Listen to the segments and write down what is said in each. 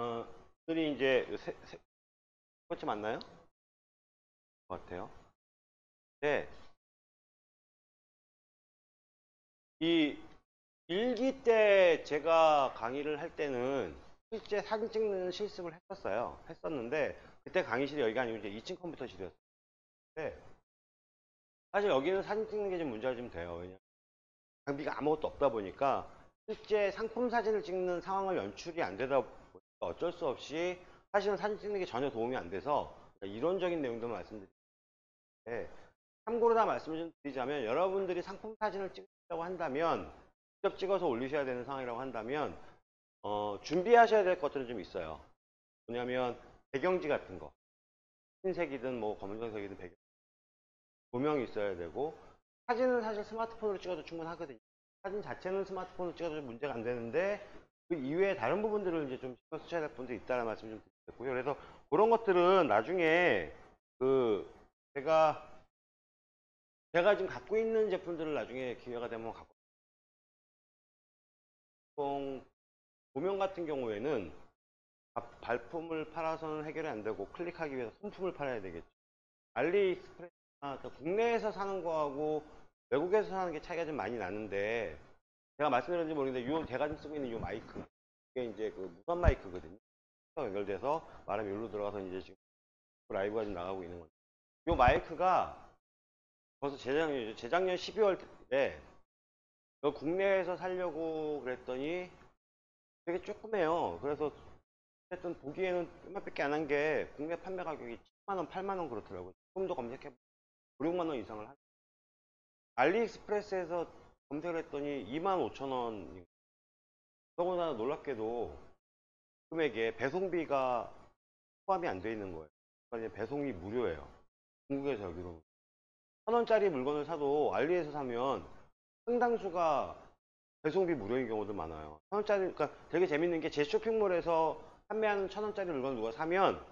어, 오늘이 이제 세, 세 번째 맞나요? 것 같아요. 네. 이 일기 때 제가 강의를 할 때는 실제 사진 찍는 실습을 했었어요. 했었는데 그때 강의실이 여기가 아니고 이제 2층 컴퓨터실이었어요. 네. 사실 여기는 사진 찍는 게 좀 문제가 좀 돼요. 왜냐 장비가 아무것도 없다 보니까 실제 상품 사진을 찍는 상황을 연출이 안 되다 어쩔 수 없이 사실은 사진 찍는 게 전혀 도움이 안 돼서 이론적인 내용들만 말씀드리는데 참고로 다 말씀을 좀 드리자면 여러분들이 상품 사진을 찍으려고 한다면 직접 찍어서 올리셔야 되는 상황이라고 한다면 어, 준비하셔야 될 것들은 좀 있어요. 뭐냐면 배경지 같은 거 흰색이든 뭐 검정색이든 배경 조명이 있어야 되고 사진은 사실 스마트폰으로 찍어도 충분하거든요. 사진 자체는 스마트폰으로 찍어도 문제가 안 되는데 그 이외에 다른 부분들을 이제 좀 신경 쓰셔야 될 분들이 있다는 말씀 좀 드렸고요. 그래서 그런 것들은 나중에 그 제가 제가 지금 갖고 있는 제품들을 나중에 기회가 되면 갖고 보통 조명 같은 경우에는 바- 발품을 팔아서는 해결이 안 되고 클릭하기 위해서 손품을 팔아야 되겠죠. 알리익스프레스나 그 국내에서 사는 거하고 외국에서 사는 게 차이가 좀 많이 나는데 제가 말씀드렸는지 모르겠는데 요 제가 지금 쓰고 있는 요 마이크 이게 이제 그 무선 마이크거든요. 연결돼서 말하면 여기로 들어가서 이제 지금 라이브가 지금 나가고 있는 건데 요 마이크가 벌써. 재작년 12월 때 이거 국내에서 살려고 그랬더니 되게 조그매요. 그래서 어쨌든 보기에는 얼마밖에 안 한 게 국내 판매 가격이 7만원, 8만원 그렇더라고요. 조금 더 검색해 5, 6만원 이상을 하 알리익스프레스에서 검색을 했더니 2만 5천원 더구나 놀랍게도 금액에 배송비가 포함이 안 돼 있는 거예요. 그러니까 배송이 무료예요. 중국에서 여기로. 천 원짜리 물건을 사도 알리에서 사면 상당수가 배송비 무료인 경우도 많아요. 천 원짜리, 그러니까 되게 재밌는 게 제 쇼핑몰에서 판매하는 천 원짜리 물건을 누가 사면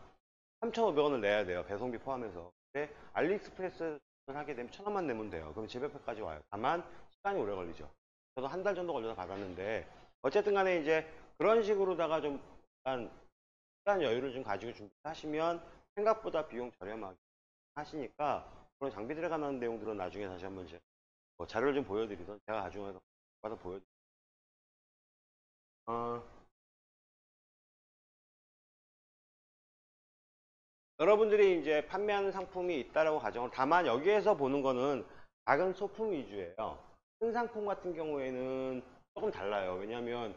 3,500원을 내야 돼요. 배송비 포함해서. 근데 알리익스프레스를 하게 되면 천 원만 내면 돼요. 그럼 집 옆에까지 와요. 다만 시간이 오래 걸리죠. 저도 한 달 정도 걸려서 받았는데 어쨌든 간에 이제 그런 식으로다가 좀 약간 시간 여유를 좀 가지고 준비하시면 생각보다 비용 저렴하게 하시니까 그런 장비 들어가는 내용들은 나중에 다시 한번 이제 뭐 자료를 좀 보여드리던 제가 가중해서 받아 보여드릴게요. 어, 여러분들이 이제 판매하는 상품이 있다라고 가정을 다만 여기에서 보는 거는 작은 소품 위주예요. 큰 상품 같은 경우에는 조금 달라요. 왜냐하면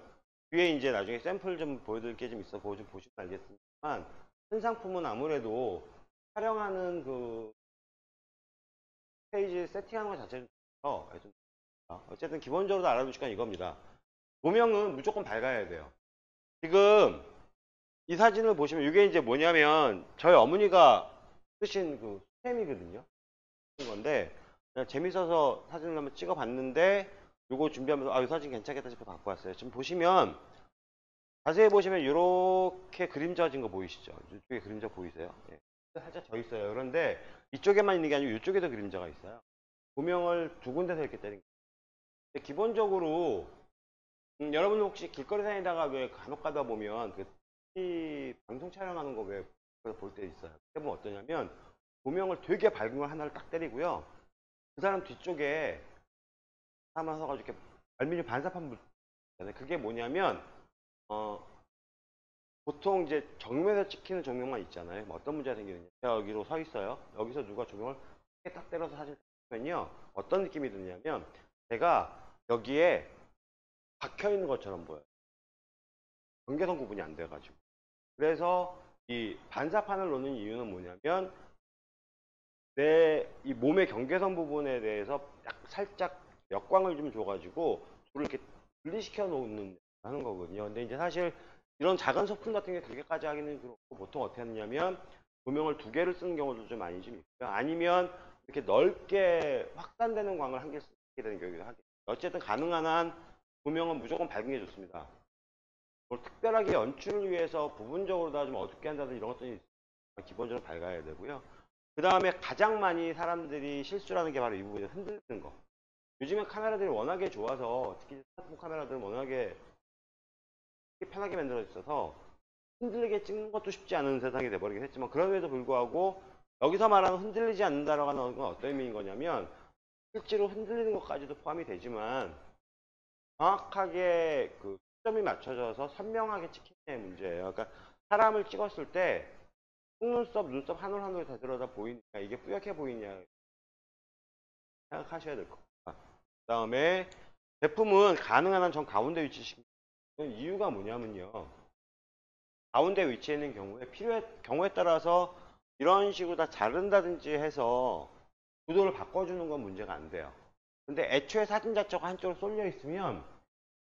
뒤에 이제 나중에 샘플 좀 보여드릴 게 좀 있어. 그거 좀 보시면 알겠지만 큰 상품은 아무래도 촬영하는 그 페이지 세팅하는 것좀 어쨌든 기본적으로 알아두실 건 이겁니다. 조명은 무조건 밝아야 돼요. 지금 이 사진을 보시면 이게 이제 뭐냐면 저희 어머니가 쓰신 그 스템이거든요. 건데 그냥 재밌어서 사진을 한번 찍어봤는데 요거 준비하면서 아 이 사진 괜찮겠다 싶어 갖고 왔어요. 지금 보시면 자세히 보시면 이렇게 그림자 진 거 보이시죠? 이쪽에 그림자 보이세요? 예. 살짝 져 있어요. 그런데 이쪽에만 있는 게 아니고 이쪽에도 그림자가 있어요. 조명을 두 군데서 이렇게 때린 거예요. 기본적으로 음, 여러분 혹시 길거리 다니다가 왜 간혹 가다 보면 그 방송 촬영하는 거 왜 볼 때 있어요. 그때 보면 어떠냐면 조명을 되게 밝은 걸 하나를 딱 때리고요. 그 사람 뒤쪽에 사람 서가지고 이렇게 알루미늄 반사판 물 있잖아요. 그게 뭐냐면 어 보통 이제 정면에서 찍히는 조명만 있잖아요. 뭐 어떤 문제가 생기느냐. 제가 여기로 서 있어요. 여기서 누가 조명을 딱 때려서 사진 찍으면요. 어떤 느낌이 드냐면 제가 여기에 박혀 있는 것처럼 보여요. 경계선 구분이 안 돼가지고. 그래서 이 반사판을 놓는 이유는 뭐냐면 내 이 몸의 경계선 부분에 대해서 약 살짝 역광을 좀 줘가지고 불을 이렇게 분리시켜 놓는 하는 거거든요. 근데 이제 사실 이런 작은 소품 같은 게 그렇게까지 하기는 그렇고 보통 어떻게 하느냐면 조명을 두 개를 쓰는 경우도 좀 많이 좀 있고요. 아니면 이렇게 넓게 확산되는 광을 한 개 쓰게 되는 경우도 하겠죠. 어쨌든 가능한 한 조명은 무조건 밝은 게 좋습니다. 뭐 특별하게 연출을 위해서 부분적으로 다 좀 어둡게 한다든지 이런 것들이 기본적으로 밝아야 되고요. 그 다음에 가장 많이 사람들이 실수라는 게 바로 이 부분에 흔들리는 거. 요즘에 카메라들이 워낙에 좋아서 특히 스마트폰 카메라들은 워낙에 편하게 만들어 있어서 흔들리게 찍는 것도 쉽지 않은 세상이 돼버리긴 했지만 그럼에도 불구하고 여기서 말하는 흔들리지 않는다라고 하는 건 어떤 의미인 거냐면 실제로 흔들리는 것까지도 포함이 되지만 정확하게 그 초점이 맞춰져서 선명하게 찍히는 문제예요. 그러니까 사람을 찍었을 때 속눈썹, 눈썹 한 올 한 올 다 들여다 보이니까 이게 뿌옇게 보이냐 생각하셔야 될것 같아요. 그 다음에 제품은 가능한 한 전 가운데 위치시키는 이유가 뭐냐면요. 가운데 위치해 있는 경우에 필요에 경우에 따라서 이런 식으로 다 자른다든지 해서 구도를 바꿔주는 건 문제가 안 돼요. 근데 애초에 사진 자체가 한쪽으로 쏠려 있으면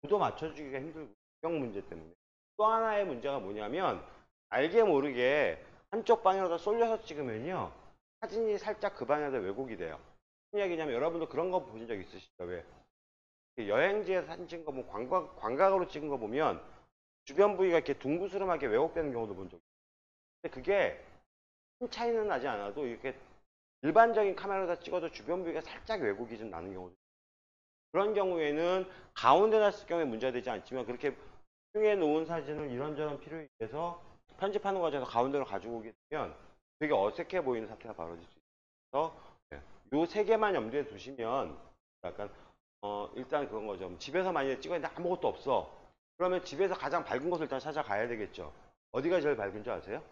구도 맞춰주기가 힘들고 구경 문제 때문에 또 하나의 문제가 뭐냐면 알게 모르게 한쪽 방향으로 다 쏠려서 찍으면요 사진이 살짝 그 방향에서 왜곡이 돼요. 무슨 얘기냐면 여러분도 그런 거 보신 적 있으시죠? 왜 여행지에서 사진 찍은 거 보면 광각, 광각으로 찍은 거 보면 주변 부위가 이렇게 둥그스름하게 왜곡되는 경우도 본적 있어요. 근데 그게 큰 차이는 나지 않아도 이렇게 일반적인 카메라에다 찍어도 주변 부위가 살짝 왜곡이 좀 나는 경우도. 그런 경우에는 가운데 놨을 경우에 문제가 되지 않지만 그렇게 흉해 놓은 사진을 이런저런 필요에 의해서 편집하는 과정에서 가운데로 가지고 오게 되면 되게 어색해 보이는 사태가 벌어질 수 있어서 요 세 개만 염두에 두시면 약간 어 일단 그런 거죠. 집에서 만약에 찍었는데 아무것도 없어. 그러면 집에서 가장 밝은 곳을 일단 찾아가야 되겠죠. 어디가 제일 밝은 줄 아세요?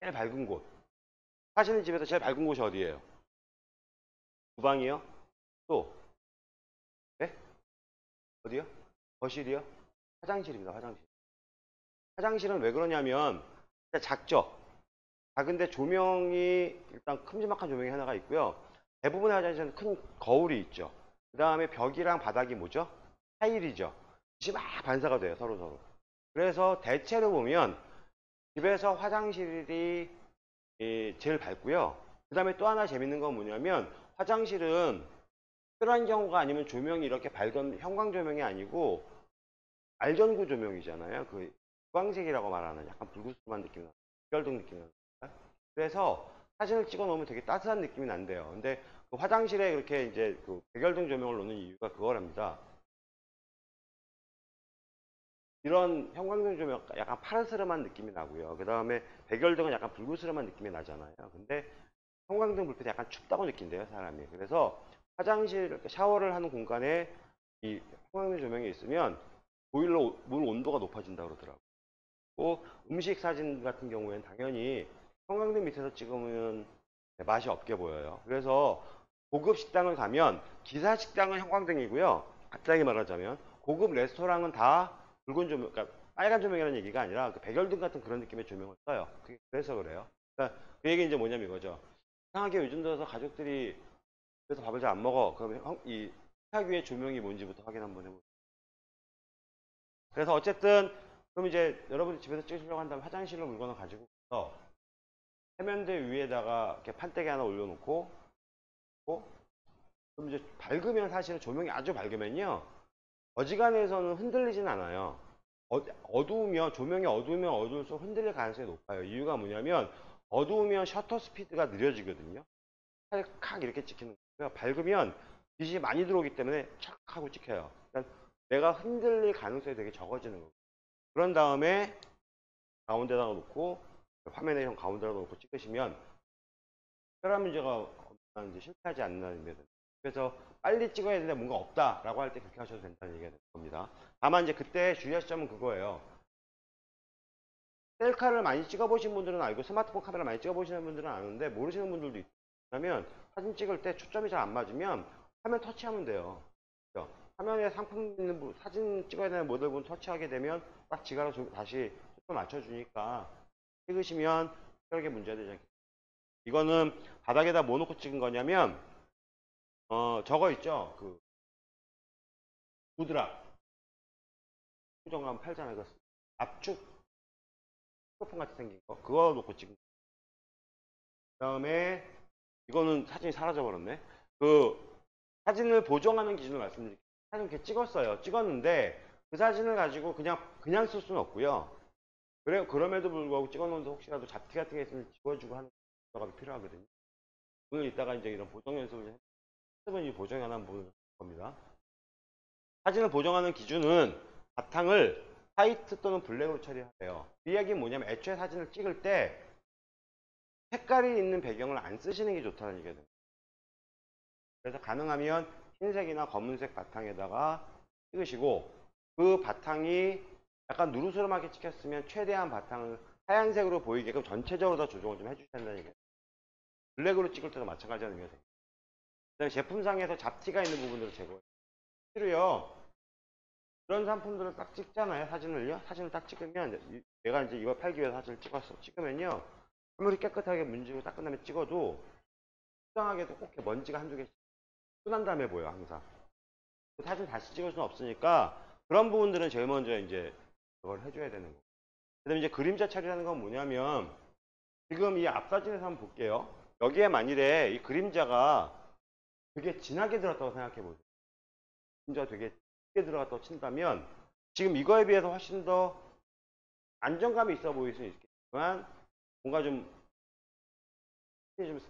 제일 밝은 곳. 사시는 집에서 제일 밝은 곳이 어디예요? 주방이요? 또? 네? 어디요? 거실이요? 화장실입니다. 화장실. 화장실은 왜 그러냐면 작죠. 작은데 조명이 일단 큼지막한 조명이 하나가 있고요. 대부분의 화장실은 큰 거울이 있죠. 그 다음에 벽이랑 바닥이 뭐죠? 타일이죠. 빛이 막 반사가 돼요. 서로 서로. 그래서 대체로 보면 집에서 화장실이 이, 제일 밝고요. 그 다음에 또 하나 재밌는 건 뭐냐면 화장실은 특별한 경우가 아니면 조명이 이렇게 밝은 형광 조명이 아니고 알전구 조명이잖아요. 그 주황색이라고 말하는 약간 불구스름한 느낌이 나요. 별등 느낌이 나요. 그래서 사진을 찍어 놓으면 되게 따뜻한 느낌이 난대요. 근데 그 화장실에 이렇게 이제 그 백열등 조명을 놓는 이유가 그거랍니다. 이런 형광등 조명 약간 파르스름한 느낌이 나고요. 그 다음에 백열등은 약간 불그스름한 느낌이 나잖아요. 근데 형광등 불빛이 약간 춥다고 느낀대요, 사람이. 그래서 화장실, 샤워를 하는 공간에 이 형광등 조명이 있으면 보일러 물 온도가 높아진다고 그러더라고요. 또 음식 사진 같은 경우에는 당연히 형광등 밑에서 찍으면 맛이 없게 보여요. 그래서 고급 식당을 가면 기사 식당은 형광등이고요. 갑자기 말하자면 고급 레스토랑은 다 붉은 조명, 그러니까 빨간 조명이라는 얘기가 아니라 그 백열등 같은 그런 느낌의 조명을 써요. 그래서 그래요. 그러니까 그 얘기 이제 뭐냐면 이거죠. 이상하게 요즘 들어서 가족들이 그래서 밥을 잘 안 먹어. 그러면 형- 이 식탁 위에 조명이 뭔지부터 확인 한번 해보세요. 그래서 어쨌든 그럼 이제 여러분이 집에서 찍으려고 한다면 화장실로 물건을 가지고 가서 세면대 위에다가 이렇게 판때기 하나 올려놓고 어? 그럼 이제 밝으면 사실은 조명이 아주 밝으면요 어지간해서는 흔들리진 않아요. 어, 어두우면 조명이 어두우면 어두울수록 흔들릴 가능성이 높아요. 이유가 뭐냐면 어두우면 셔터 스피드가 느려지거든요. 찰칵 이렇게 찍히는 거고요. 밝으면 빛이 많이 들어오기 때문에 착 하고 찍혀요. 그러니까 내가 흔들릴 가능성이 되게 적어지는 거고 그런 다음에 가운데다가 놓고 화면에 형 가운데다 놓고 찍으시면 특별한 문제가 이제 실패하지 의미가 됩니다. 그래서 빨리 찍어야 되는데 뭔가 없다라고 할 때 그렇게 하셔도 된다는 얘기가 될 겁니다. 다만 이제 그때 주의하실 점은 그거예요. 셀카를 많이 찍어보신 분들은 알고 스마트폰 카메라 많이 찍어보시는 분들은 아는데 모르시는 분들도 있다면 사진 찍을 때 초점이 잘 안 맞으면 화면 터치하면 돼요. 화면에 상품 있는 부- 사진 찍어야 되는 모델 분 터치하게 되면 딱 지가로 조- 다시 맞춰주니까 찍으시면 특별하게 문제가 되지 않겠습니다. 이거는 바닥에다 뭐 놓고 찍은 거냐면 어 저거 있죠? 그 구드락. 정감 팔잖아요 그 압축 스마폰 같이 생긴 거. 그거 놓고 찍은 거. 그 다음에 이거는 사진이 사라져 버렸네. 그 사진을 보정하는 기준을 말씀드릴게요 사진 이렇게 찍었어요 찍었는데 그 사진을 가지고 그냥 그냥 쓸 수는 없고요 그래 그럼에도 불구하고 찍어놓는데 혹시라도 잡티 같은 게 있으면 지워주고 하는 작업이 필요하거든요. 오늘 이따가 이제 이런 보정 연습을 해보면 이 보정 하나 보는 겁니다. 사진을 보정하는 기준은 바탕을 화이트 또는 블랙으로 처리하세요. 이 이야기는 뭐냐면 애초에 사진을 찍을 때 색깔이 있는 배경을 안 쓰시는 게 좋다는 됩니다. 그래서 가능하면 흰색이나 검은색 바탕에다가 찍으시고 그 바탕이 약간 누르스름하게 찍혔으면 최대한 바탕을 하얀색으로 보이게끔 전체적으로 다 조정을 좀 해주셔야 된다는 얘기예요. 블랙으로 찍을 때도 마찬가지라는 얘기가 됩니다. 제품상에서 잡티가 있는 부분들을 제거해요. 실로요. 그런 상품들을 딱 찍잖아요. 사진을요. 사진을 딱 찍으면 내가 이제 이거 팔기 위해서 사진을 찍었어. 찍으면요. 아무리 깨끗하게 문지고 닦은 다음에 찍어도 수상하게도 꼭 먼지가 한두 개씩 순한 다음에 보여 항상. 그 사진 다시 찍을 수는 없으니까 그런 부분들은 제일 먼저 이제 그걸 해줘야 되는 거. 그다음에 이제 그림자 처리라는 건 뭐냐면 지금 이 앞사진에서 한번 볼게요. 여기에 만일에 이 그림자가 되게 진하게 들었다고 생각해 보세요. 그림자가 되게 진하게 들어갔다고 친다면 지금 이거에 비해서 훨씬 더 안정감이 있어 보일 수는 있겠지만 뭔가 좀 좀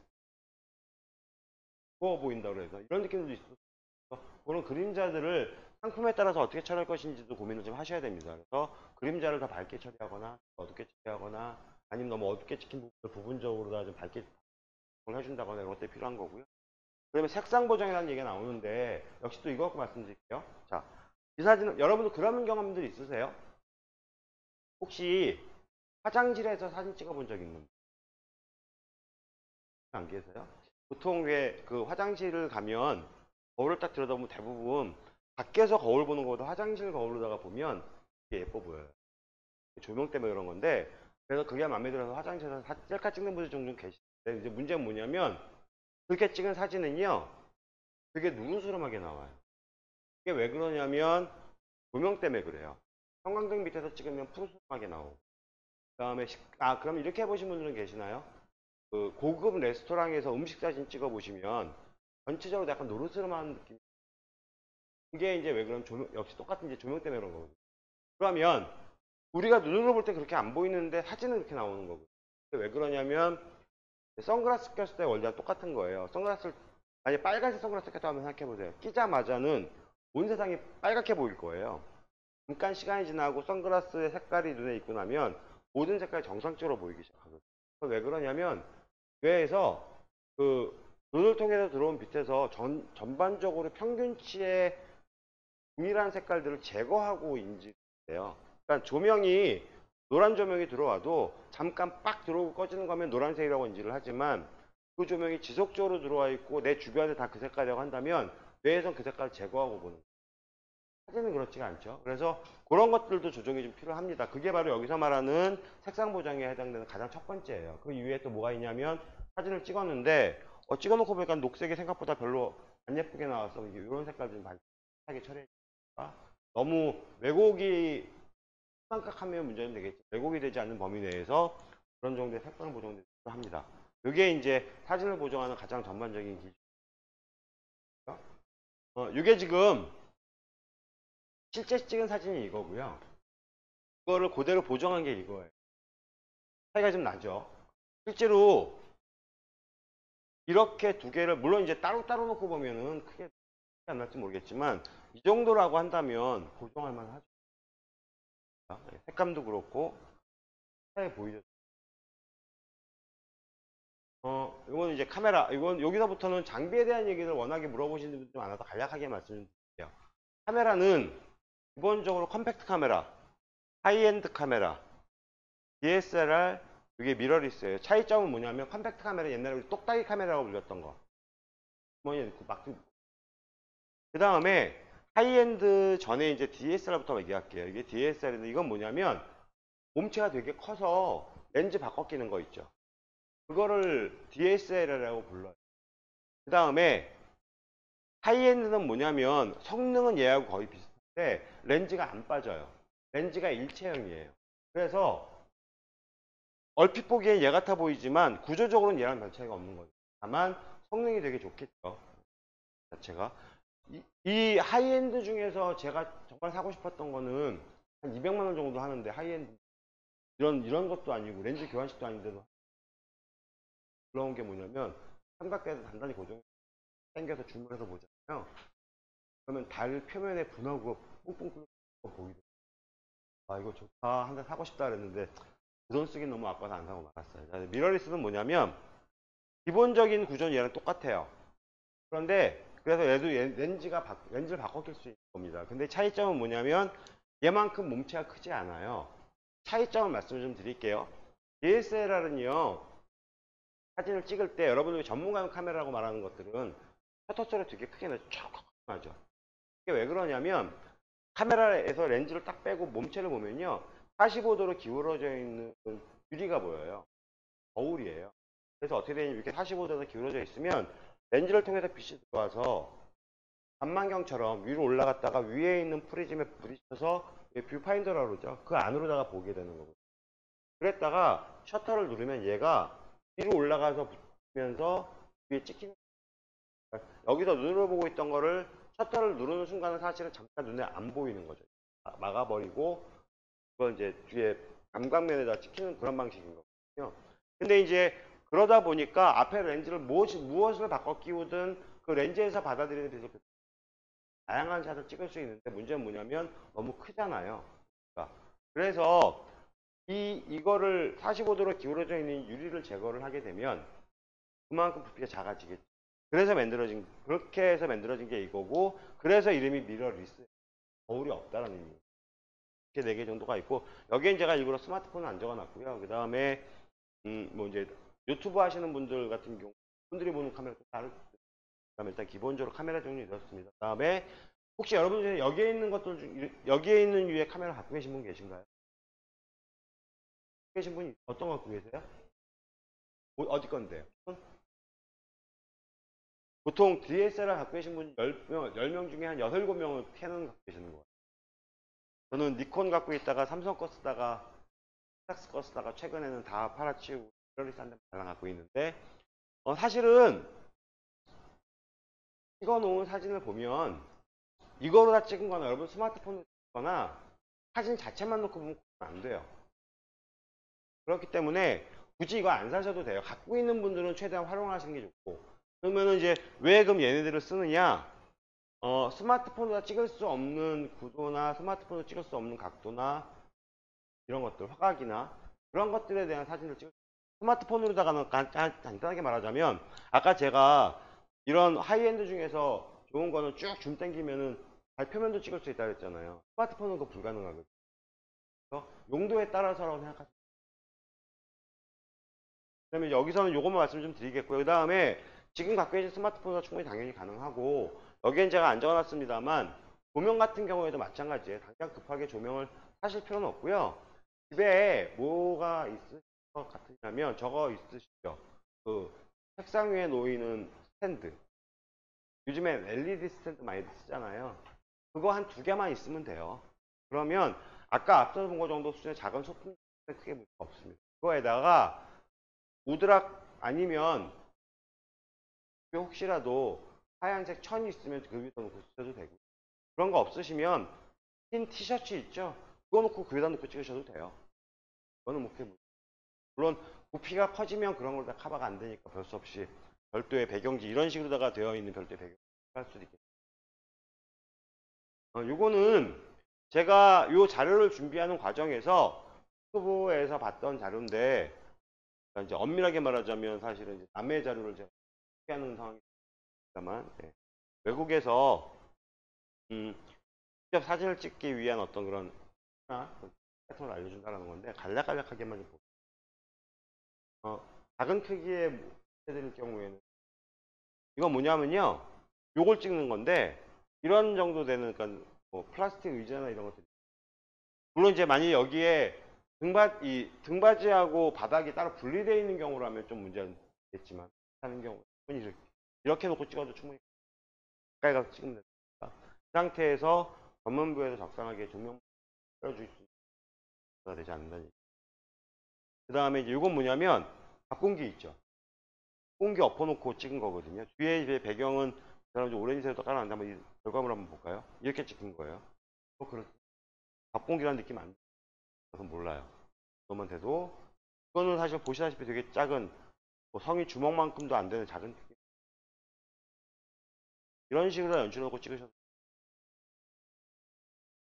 무거워 보인다 그래서 이런 느낌도 있어서 그런 그림자들을 상품에 따라서 어떻게 처리할 것인지도 고민을 좀 하셔야 됩니다. 그래서 그림자를 더 밝게 처리하거나 어둡게 처리하거나 아니면 너무 어둡게 찍힌 부분을 부분적으로 다 좀 밝게 해준다거나 이런 것들이 필요한 거고요. 그 다음에 색상 보정이라는 얘기가 나오는데 역시 또 이거 갖고 말씀드릴게요. 자, 이 사진은 여러분도 그런 경험들 있으세요? 혹시 화장실에서 사진 찍어본 적 있는데 안 계세요? 보통 왜그 화장실을 가면 거울을 딱 들여다보면 대부분 밖에서 거울 보는 것보다 화장실 거울로다가 보면 이게 예뻐 보여요. 조명 때문에 그런 건데 그래서 그게 마음에 들어서 화장실에서 사- 셀카 찍는 분들 종종 계시는데 이제 문제는 뭐냐면 그렇게 찍은 사진은요 되게 누르스름하게 나와요. 이게 왜 그러냐면 조명 때문에 그래요. 형광등 밑에서 찍으면 푸르스름하게 나오고 그 다음에 아 그럼 이렇게 해보신 분들은 계시나요? 그 고급 레스토랑에서 음식 사진 찍어 보시면 전체적으로 약간 노르스름한 느낌. 이게 이제 왜 그러면 조명 역시 똑같은 이제 조명 때문에 그런 거거든요. 그러면 우리가 눈으로 볼 때 그렇게 안 보이는데 사진은 그렇게 나오는 거고요. 왜 그러냐면 선글라스 꼈을 때 원리랑 똑같은 거예요. 선글라스를 만약 빨간색 선글라스 꼈다 하면 생각해 보세요. 끼자마자는 온 세상이 빨갛게 보일 거예요. 잠깐 시간이 지나고 선글라스의 색깔이 눈에 익고 나면 모든 색깔이 정상적으로 보이기 시작하거든요. 왜 그러냐면 뇌에서 그 눈을 통해서 들어온 빛에서 전, 전반적으로 평균치의 동일한 색깔들을 제거하고 인지해요. 그러니까 조명이 노란 조명이 들어와도 잠깐 빡 들어오고 꺼지는 거면 노란색이라고 인지를 하지만 그 조명이 지속적으로 들어와 있고 내 주변에 다 그 색깔이라고 한다면 뇌에선 그 색깔을 제거하고 보는 거예요. 사진은 그렇지가 않죠. 그래서 그런 것들도 조정이 좀 필요합니다. 그게 바로 여기서 말하는 색상 보정에 해당되는 가장 첫 번째예요. 그 이후에 또 뭐가 있냐면 사진을 찍었는데 어, 찍어놓고 보니까 녹색이 생각보다 별로 안 예쁘게 나와서 이런 색깔 좀 반짝하게 처리해 주니까 너무 왜곡이 깜깜하면 문제는 되겠죠. 왜곡이 되지 않는 범위 내에서 그런 정도의 색상 보정들을 합니다. 이게 이제 사진을 보정하는 가장 전반적인 기준. 어, 이게 지금 실제 찍은 사진이 이거고요. 이거를 그대로 보정한 게 이거예요. 차이가 좀 나죠. 실제로 이렇게 두 개를 물론 이제 따로따로 놓고 보면은 크게 안 날지 모르겠지만 이 정도라고 한다면 보정할 만하죠. 네, 색감도 그렇고 차이 보이죠. 어, 이건 이제 카메라, 이건 여기서부터는 장비에 대한 얘기를 워낙에 물어보시는 분들 좀 많아서 간략하게 말씀드릴게요. 카메라는 기본적으로 컴팩트 카메라, 하이엔드 카메라, DSLR, 이게 미러리스예요. 차이점은 뭐냐면 컴팩트 카메라 옛날에 우리 똑딱이 카메라라고 불렸던 거. 막. 그 다음에 하이엔드 전에 이제 DSLR부터 얘기할게요. 이게 DSLR인데 이건 뭐냐면 몸체가 되게 커서 렌즈 바꿔 끼는 거 있죠. 그거를 DSLR이라고 불러요. 그 다음에 하이엔드는 뭐냐면 성능은 얘하고 거의 비슷한데 렌즈가 안 빠져요. 렌즈가 일체형이에요. 그래서 얼핏 보기엔 얘 같아 보이지만 구조적으로는 얘랑 별 차이가 없는 거죠. 다만 성능이 되게 좋겠죠. 자체가. 이, 이 하이엔드 중에서 제가 정말 사고 싶었던 거는 한 200만 원 정도 하는데 하이엔드 이런 이런 것도 아니고 렌즈 교환식도 아닌데도 올라온 게 뭐냐면 삼각대에서 단단히 고정 당겨서 줌을 해서 보잖아요. 그러면 달 표면에 분화구가 뿡뿡 뚫려 보이죠. 아 이거 좋다 한 대 사고 싶다 그랬는데 그돈 쓰긴 너무 아까워서 안 사고 말았어요. 자, 미러리스는 뭐냐면 기본적인 구조는 얘랑 똑같아요. 그런데 그래서 얘도 얘- 렌즈가 바, 렌즈를 바꿔 낄 수 있는 겁니다. 근데 차이점은 뭐냐면 얘만큼 몸체가 크지 않아요. 차이점을 말씀 좀 드릴게요. DSLR은요 사진을 찍을 때 여러분들이 전문가용 카메라라고 말하는 것들은 셔터 소리 되게 크게 나죠. 촥 나죠. 이게 왜 그러냐면 카메라에서 렌즈를 딱 빼고 몸체를 보면요 45도로 기울어져 있는 유리가 보여요. 거울이에요. 그래서 어떻게 되냐면 이렇게 45도로 기울어져 있으면 렌즈를 통해서 빛이 들어와서 잠망경처럼 위로 올라갔다가 위에 있는 프리즘에 부딪혀서 뷰파인더라고 그러죠. 그 안으로다가 보게 되는 거거든요. 그랬다가 셔터를 누르면 얘가 위로 올라가서 붙으면서 위에 찍히는. 여기서 눈으로 보고 있던 거를 셔터를 누르는 순간은 사실은 잠깐 눈에 안 보이는 거죠. 아, 막아버리고 그걸 이제 뒤에 감광면에다 찍히는 그런 방식인 거거든요. 근데 이제 그러다 보니까 앞에 렌즈를 무엇, 무엇을 바꿔 끼우든 그 렌즈에서 받아들이는 빛을 그- 다양한 샷을 찍을 수 있는데 문제는 뭐냐면 너무 크잖아요. 그러니까 그래서 이 이거를 45도로 기울어져 있는 유리를 제거를 하게 되면 그만큼 부피가 작아지겠죠. 그래서 만들어진 그렇게 해서 만들어진 게 이거고 그래서 이름이 미러리스 거울이 없다는 의미. 이렇게 네 개 정도가 있고 여기엔 제가 일부러 스마트폰을 안 적어놨고요. 그 다음에 음 뭐 이제 유튜브 하시는 분들 같은 경우 분들이 보는 카메라 좀 다를 그다음에 일단 기본적으로 카메라 종류 이렇습니다. 그 다음에 혹시 여러분 중에 여기에 있는 것들 중 여기에 있는 유의 카메라 갖고 계신 분 계신가요? 계신 분이 어떤 거 갖고 계세요? 뭐, 어디 건데요? 보통 DSLR 갖고 계신 분 10명, 10명 중에 한 6, 7명은 캐논 갖고 계시는 거예요. 저는 니콘 갖고 있다가 삼성 거 쓰다가 삭스 거 쓰다가 최근에는 다 팔아치우고 미러리스 한대 달랑 갖고 있는데 어, 사실은 찍어놓은 사진을 보면 이거로 다 찍은 거나 여러분 스마트폰으로 찍거나 사진 자체만 놓고 보면 안 돼요. 그렇기 때문에 굳이 이거 안 사셔도 돼요. 갖고 있는 분들은 최대한 활용하시는 게 좋고 그러면은 이제 왜 그럼 얘네들을 쓰느냐? 어, 스마트폰으로 찍을 수 없는 구도나 스마트폰으로 찍을 수 없는 각도나 이런 것들 화각이나 그런 것들에 대한 사진을 찍을 수 스마트폰으로다가는 간단하게 말하자면 아까 제가 이런 하이엔드 중에서 좋은 거는 쭉 줌 당기면은 발표면도 찍을 수 있다 그랬잖아요. 스마트폰은 그거 불가능하거든요. 용도에 따라서라고 생각하시면 그다음에 여기서는 요것만 말씀 좀 드리겠고요. 그 다음에 지금 갖고 계신 스마트폰은 충분히 당연히 가능하고 여기엔 제가 안 적어놨습니다만 조명 같은 경우에도 마찬가지예요. 당장 급하게 조명을 하실 필요는 없고요. 집에 뭐가 있으실 것 같으냐면 저거 있으시죠? 그 책상 위에 놓이는 스탠드. 요즘에 LED 스탠드 많이 쓰잖아요. 그거 한 두 개만 있으면 돼요. 그러면 아까 앞서 본 거 정도 수준의 작은 소품 크게 문제가 없습니다. 그거에다가 우드락 아니면 혹시라도 하얀색 천이 있으면 그 위에다 놓고 쓰셔도 되고. 그런 거 없으시면 흰 티셔츠 있죠? 그거 놓고 그 위에다 놓고 찍으셔도 돼요. 그거는 뭐 그렇게 물론 부피가 커지면 그런 걸 다 커버가 안 되니까 별 수 없이 별도의 배경지 이런 식으로다가 되어 있는 별도의 배경지 할 수도 있겠죠. 어, 요거는 제가 요 자료를 준비하는 과정에서 유튜브에서 봤던 자료인데 그러니까 이제 엄밀하게 말하자면 사실은 남의 자료를 제가 하는 상황입니다만 네. 외국에서 음, 직접 사진을 찍기 위한 어떤 그런 하나 패턴을 알려준다는 건데 간략간략하게만 좀 볼게요. 어, 작은 크기의 해드릴 경우에는 이건 뭐냐면요 요걸 찍는 건데 이런 정도 되는 그러니까 뭐 플라스틱 의자나 이런 것들 물론 이제 만약 여기에 등바 이 등받이하고 바닥이 따로 분리되어 있는 경우라면 좀 문제는 있겠지만 하는 경우 이렇게, 이렇게 놓고 찍어도 충분히 가까이 가서 찍으면 됩니다. 그 상태에서 전면부에서 적당하게 조명 펴줄 수 있어야 되지 않는다는. 그 다음에 이건 뭐냐면 박공기 있죠. 공기 엎어놓고 찍은 거거든요. 뒤에 이제 배경은 그 사람 좀 오렌지색으로 깔아놨는데 한번 이 결과물 한번 볼까요? 이렇게 찍은 거예요. 뭐 그렇 밥공기라는 느낌 안 들어서 몰라요. 그것만 돼도 이거는 사실 보시다시피 되게 작은 뭐 성이 주먹만큼도 안 되는 작은 크기. 이런 식으로 연출하고 찍으셔도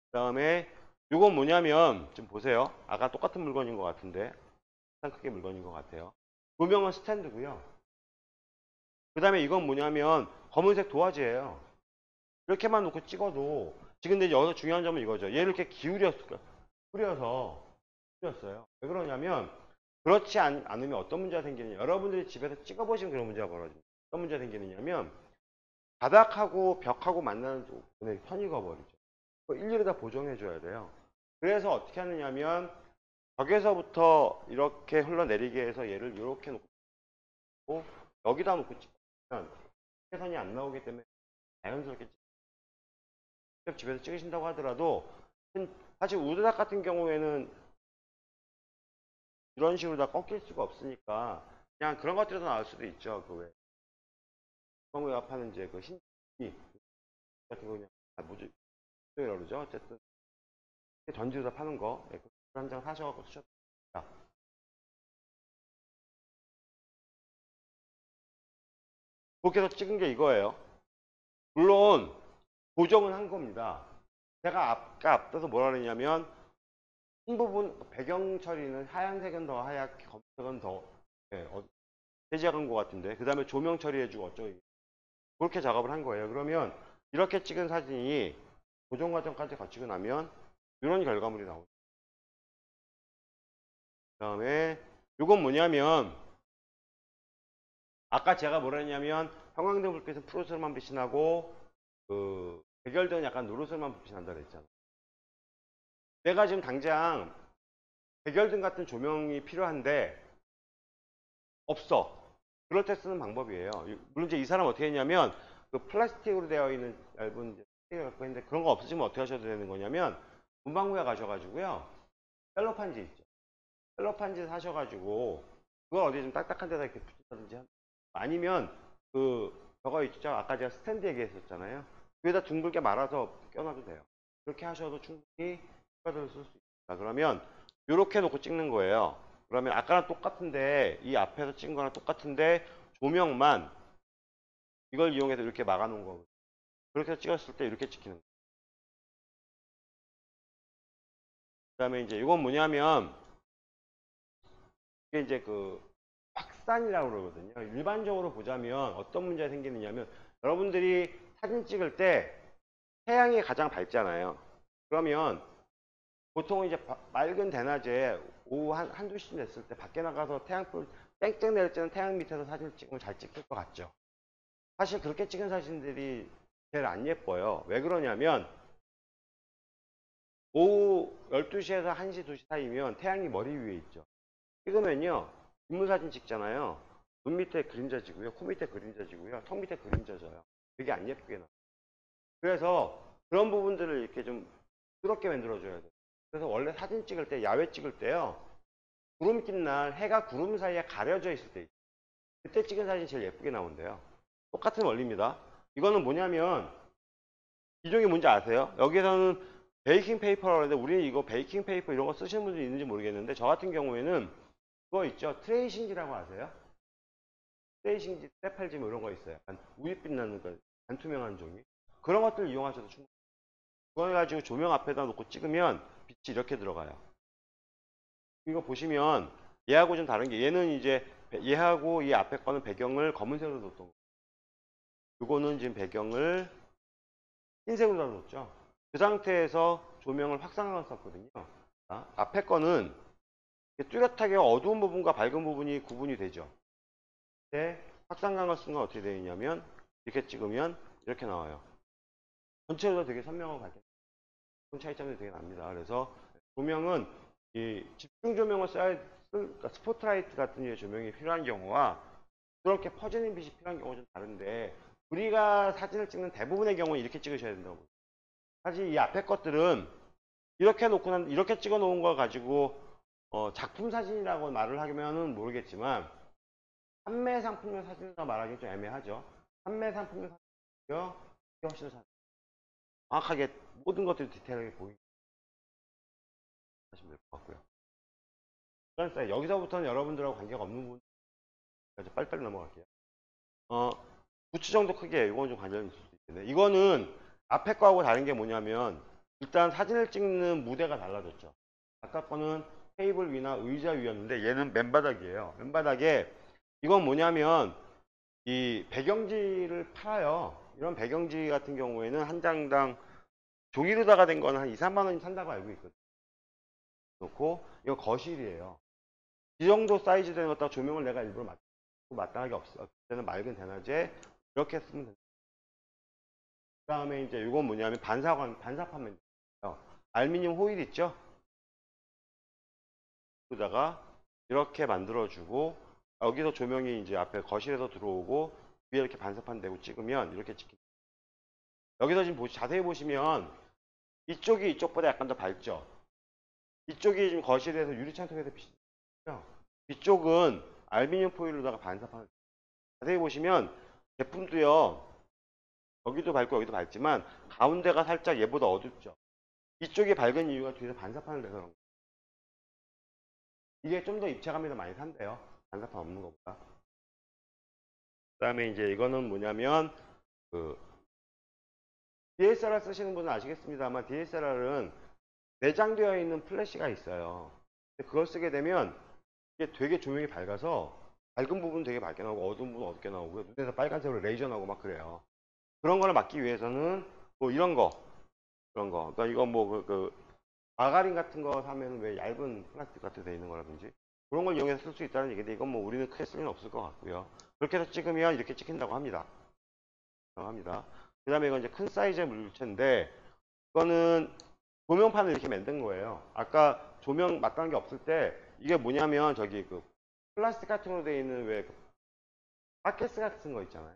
그 다음에 이건 뭐냐면 좀 보세요. 아까 똑같은 물건인 것 같은데 비슷한 크기 물건인 것 같아요. 조명은 스탠드고요. 그 다음에 이건 뭐냐면 검은색 도화지예요. 이렇게만 놓고 찍어도 지금 근데 여기서 중요한 점은 이거죠. 얘를 이렇게 기울였, 뿌려서 뿌렸어요. 왜 그러냐면 그렇지 않, 않으면 어떤 문제가 생기느냐. 여러분들이 집에서 찍어보시면 그런 문제가 벌어집니다. 어떤 문제가 생기느냐면 바닥하고 벽하고 만나는 부분에 선이 거버리죠. 그거 일일이 다 보정해줘야 돼요. 그래서 어떻게 하느냐면 벽에서부터 이렇게 흘러내리게 해서 얘를 이렇게 놓고 여기다 놓고 찍으면 해선이 안 나오기 때문에 자연스럽게 찍- 직접 집에서 찍으신다고 하더라도 사실 우드닥 같은 경우에는 이런 식으로 다 꺾일 수가 없으니까 그냥 그런 것들이 더 나을 수도 있죠. 그 왜. 성우에 합하는 이제 그 신기 같은 거 그냥 아, 뭐지? 뭐라 그러죠? 어쨌든 전지로 다 파는 거 예, 한장 사셔갖고 쓰셨다. 그렇게 해서 찍은 게 이거예요. 물론 고정은 한 겁니다. 제가 아까 앞서서 뭐라 그랬냐면 흰 부분 배경 처리는 하얀색은 더 하얗게 검색은 더 예, 어, 해제한 것 같은데 그 다음에 조명 처리해주고 어쩌고 그렇게 작업을 한 거예요. 그러면 이렇게 찍은 사진이 고정 과정까지 거치고 나면 이런 결과물이 나오죠. 그 다음에 이건 뭐냐면 아까 제가 뭐라 했냐면 형광등 불빛은 푸르스름한 빛이 나고 그 백열등은 약간 노르스름한 빛이 난다 그랬잖아. 내가 지금 당장 백열등 같은 조명이 필요한데 없어. 그럴 때 쓰는 방법이에요. 물론 이제 이 사람 어떻게 했냐면 그 플라스틱으로 되어 있는 얇은 스틱을 갖고 있는데 그런 거 없으시면 어떻게 하셔도 되는 거냐면 문방구에 가셔가지고요. 셀로판지 있죠. 셀로판지 사셔가지고 그걸 어디 좀 딱딱한 데다 이렇게 붙인다든지 한- 아니면 그 저거 있죠. 아까 제가 스탠드 얘기했었잖아요. 위에다 둥글게 말아서 껴놔도 돼요. 그렇게 하셔도 충분히 효과를 쓸 수 있습니다. 그러면 이렇게 놓고 찍는 거예요. 그러면 아까랑 똑같은데 이 앞에서 찍은 거랑 똑같은데 조명만 이걸 이용해서 이렇게 막아 놓은 거거든요. 그렇게 찍었을 때 이렇게 찍히는 거예요. 그 다음에 이제 이건 뭐냐면 이게 이제 그 확산이라고 그러거든요. 일반적으로 보자면 어떤 문제가 생기느냐면 여러분들이 사진 찍을 때 태양이 가장 밝잖아요. 그러면 보통 이제 바- 맑은 대낮에 오후 한, 한두 시쯤 됐을 때 밖에 나가서 태양불 땡땡 낼 때는 태양 밑에서 사진을 찍으면 잘 찍힐 것 같죠. 사실 그렇게 찍은 사진들이 제일 안 예뻐요. 왜 그러냐면 오후 12시에서 1시, 2시 사이면 태양이 머리 위에 있죠. 찍으면요. 인물 사진 찍잖아요. 눈 밑에 그림자 지고요. 코 밑에 그림자 지고요. 턱 밑에 그림자 져요. 되게 안 예쁘게 나와요. 그래서 그런 부분들을 이렇게 좀 부드럽게 만들어줘야 돼요. 그래서 원래 사진 찍을 때, 야외 찍을 때요. 구름 낀 날 해가 구름 사이에 가려져 있을 때. 그때 찍은 사진이 제일 예쁘게 나온대요. 똑같은 원리입니다. 이거는 뭐냐면 이 종이 뭔지 아세요? 여기서는 베이킹 페이퍼라고 하는데 우리는 이거 베이킹 페이퍼 이런 거 쓰시는 분들이 있는지 모르겠는데 저 같은 경우에는 그거 있죠. 트레이싱지라고 아세요? 트레이싱지, 때팔지 뭐 이런 거 있어요. 우윳빛 나는 거, 반투명한 종이. 그런 것들 이용하셔도 충분해요. 그거 해가지고 조명 앞에다 놓고 찍으면 빛이 이렇게 들어가요. 이거 보시면 얘하고 좀 다른 게 얘는 이제 얘하고 이 앞에 거는 배경을 검은색으로 뒀던 거. 이거는 지금 배경을 흰색으로 뒀죠. 그 상태에서 조명을 확산을 썼거든요. 자, 앞에 거는 뚜렷하게 어두운 부분과 밝은 부분이 구분이 되죠. 근데 확산광을 쓴 건 어떻게 되냐면 이렇게 찍으면 이렇게 나와요. 전체로 되게 선명하고 밝게 차이점이 되게 납니다. 그래서 조명은 이 집중 조명을 써야 쓸- 그러니까 스포트라이트 같은 류의 조명이 필요한 경우와 그렇게 퍼지는 빛이 필요한 경우가 좀 다른데 우리가 사진을 찍는 대부분의 경우는 이렇게 찍으셔야 된다고. 사실 이 앞에 것들은 이렇게 놓고 난 이렇게 찍어 놓은 걸 가지고 어, 작품 사진이라고 말을 하면은 모르겠지만 판매 상품용 사진이라고 말하기는 좀 애매하죠. 판매 상품용 사진이요. 훨씬 더 잘- 정확하게 모든 것들이 디테일하게 보이는 하시면 될 것 같고요. 그러니까 여기서부터는 여러분들하고 관계가 없는 부분 그래서 빨리빨리 넘어갈게요. 어, 부츠 정도 크기에 이건 좀 관련이 있을 수 있겠네. 이거는 앞에 거하고 다른 게 뭐냐면 일단 사진을 찍는 무대가 달라졌죠. 아까 거는 테이블 위나 의자 위였는데 얘는 맨바닥이에요. 맨바닥에 이건 뭐냐면 이 배경지를 팔아요. 이런 배경지 같은 경우에는 한 장당 종이로다가 된 거는 한 2, 3만 원이 산다고 알고 있거든요. 놓고 이거 거실이에요. 이 정도 사이즈 되는 것다 조명을 내가 일부러 맞, 마땅하게 없어. 그때는 맑은 대낮에 이렇게 쓰면 됩니다. 그 다음에 이제 이건 뭐냐면 반사관, 반사판면. 알미늄 호일 있죠? 여기다가 이렇게 만들어주고 여기서 조명이 이제 앞에 거실에서 들어오고 위에 이렇게 반사판 대고 찍으면 이렇게 찍힙니다. 여기서 지금 자세히 보시면 이쪽이 이쪽보다 약간 더 밝죠? 이쪽이 지금 거실에서 유리창 통해서 비치죠? 이쪽은 알미늄 포일로다가 반사판을 자세히 보시면 제품도요 여기도 밝고 여기도 밝지만 가운데가 살짝 얘보다 어둡죠? 이쪽이 밝은 이유가 뒤에서 반사판을 내서 그런 거예요. 이게 좀 더 입체감이 더 많이 산대요. 반사판 없는 것보다. 그 다음에 이제 이거는 뭐냐면, 그, DSLR 쓰시는 분은 아시겠습니다만, DSLR은 내장되어 있는 플래시가 있어요. 그걸 쓰게 되면, 이게 되게 조명이 밝아서, 밝은 부분은 되게 밝게 나오고, 어두운 부분은 어둡게 나오고, 눈에서 빨간색으로 레이저 나오고 막 그래요. 그런 거를 막기 위해서는, 뭐 이런 거, 그런 거. 그러니까 이거 뭐, 그, 그 마가린 같은 거 사면 왜 얇은 플라스틱 같은 데 있는 거라든지 그런 걸 이용해서 쓸 수 있다는 얘기인데 이건 뭐 우리는 크게 쓸 일은 없을 것 같고요. 그렇게 해서 찍으면 이렇게 찍힌다고 합니다. 합니다. 그 다음에 이건 이제 큰 사이즈의 물체인데 이거는 조명판을 이렇게 만든 거예요. 아까 조명 막간 게 없을 때 이게 뭐냐면 저기 그 플라스틱 같은 걸로 되어 있는 왜 그 바께쓰 같은 거 있잖아요.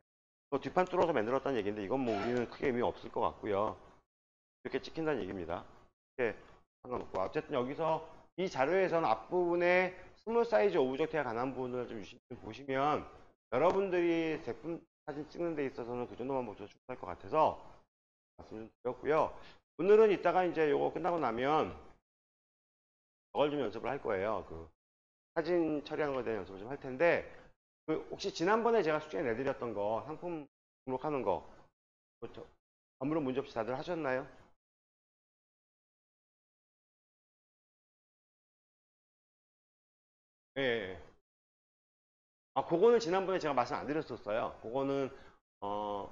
그 뒷판 뚫어서 만들었다는 얘기인데 이건 뭐 우리는 크게 의미 없을 것 같고요. 이렇게 찍힌다는 얘기입니다. 이렇게 상관없고 어쨌든 여기서 이 자료에서는 앞부분에 small size object에 관한 부분을 좀 보시면 여러분들이 제품 사진 찍는 데 있어서는 그 정도만 보셔도 충분할 것 같아서 말씀 좀 드렸고요. 오늘은 이따가 이제 요거 끝나고 나면 저걸 좀 연습을 할 거예요. 그 사진 처리하는 거에 대한 연습을 좀 할 텐데 그 혹시 지난번에 제가 숙제 내드렸던 거 상품 등록하는 거 그렇죠. 아무런 문제 없이 다들 하셨나요? 예, 예. 아, 그거는 지난번에 제가 말씀 안 드렸었어요. 그거는, 어,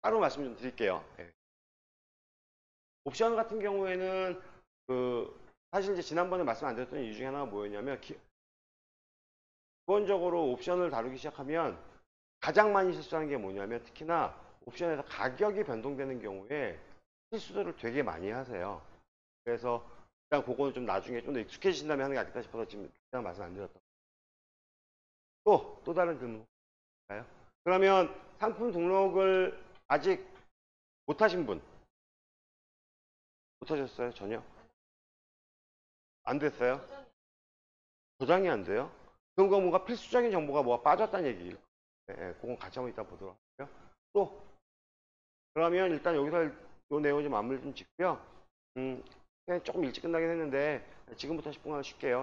따로 말씀 좀 드릴게요. 예. 옵션 같은 경우에는, 그, 사실 이제 지난번에 말씀 안 드렸던 이유 중에 하나가 뭐였냐면, 기, 기본적으로 옵션을 다루기 시작하면 가장 많이 실수하는 게 뭐냐면, 특히나 옵션에서 가격이 변동되는 경우에 실수들을 되게 많이 하세요. 그래서 일단 그거는 좀 나중에 좀 더 익숙해지신 다음에 하는 게 낫겠다 싶어서 지금 그냥 말씀 안 드렸던 또, 또 다른 질문가요? 그러면 상품 등록을 아직 못 하신 분? 못 하셨어요? 전혀? 안 됐어요? 저장이 안 돼요? 그런 거 뭔가 필수적인 정보가 뭐가 빠졌다는 얘기. 예, 예, 그건 같이 한번 이따 보도록 할게요. 또, 그러면 일단 여기서 이 내용 좀 마무리 좀 짓고요. 음, 그냥 조금 일찍 끝나긴 했는데 지금부터 10분간 쉴게요.